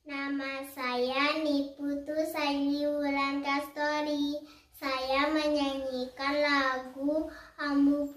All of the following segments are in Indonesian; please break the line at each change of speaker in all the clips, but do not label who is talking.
Nama saya Niputu Saini Wulan Kastori. Saya menyanyikan lagu Ambu.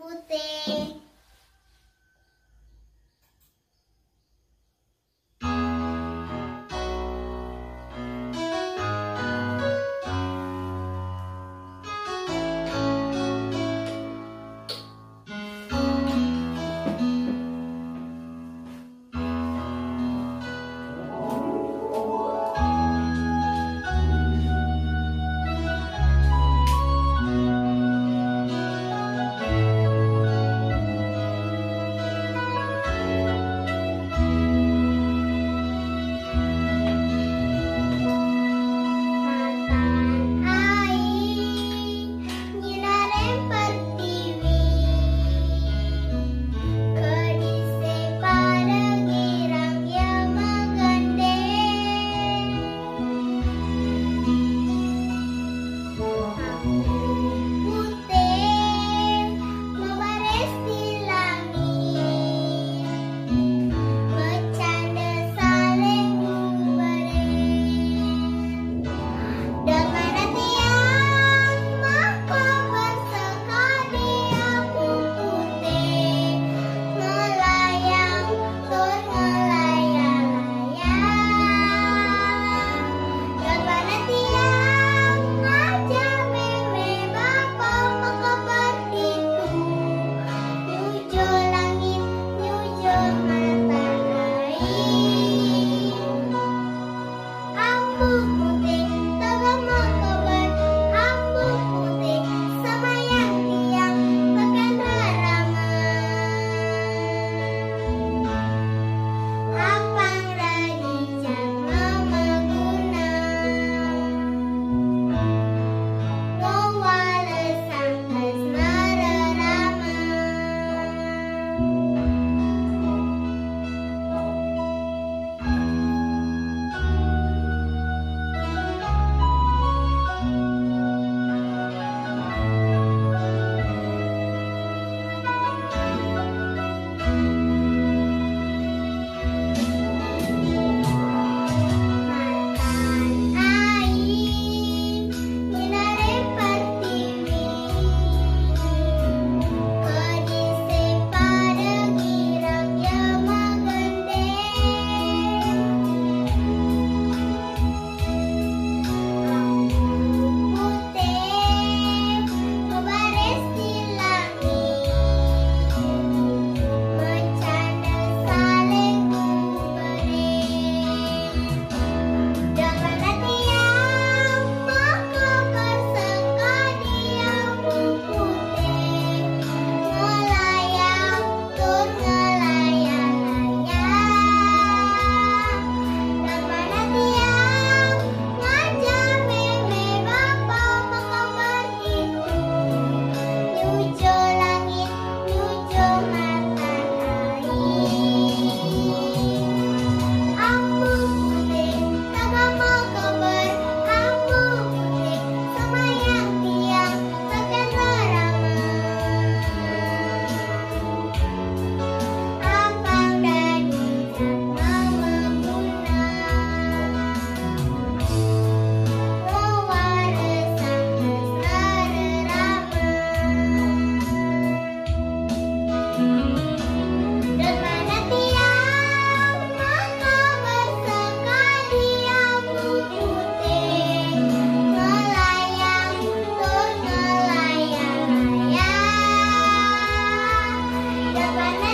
banana.